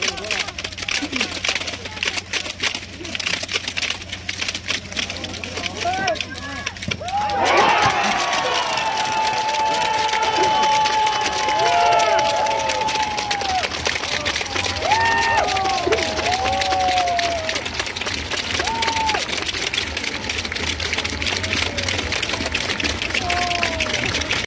Hey,